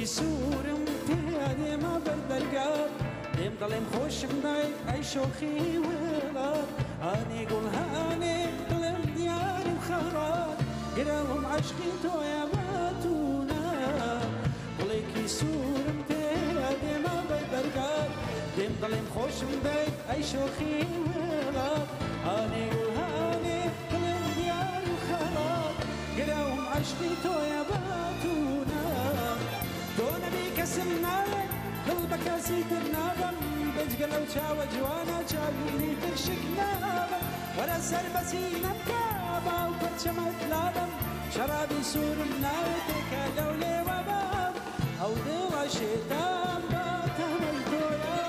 گڵێکی سوورم تێیا دێمە بەردەرگات دێم دەڵێم خۆشم دای ئەی شۆخی وڵات هانێ گوڵ هانێ دڵێم دیارم خەڕات گرەوم عشقی تۆیە باتونە گڵێکی سوورم تێیا دێمە بەردەرگات دێم دەڵێم خۆشم دای ئەی شۆخی وڵات هانێ گوڵ هانێ دڵێم دیار و خەڕات گرەوم عشقی تۆیە باتونە تۆ نەبی کەسم ناوێت دڵ بە کەسی تر نابم بجگە لەو چاوە جوانە چاویری ترشک نابم وەرە سەر بەسی نەبکە باو پەرچەمەت لابم شەرابی سوورم ناوێتێکە لەو لێوە بام ئەو دڵە شێتام باتەمەی تۆیە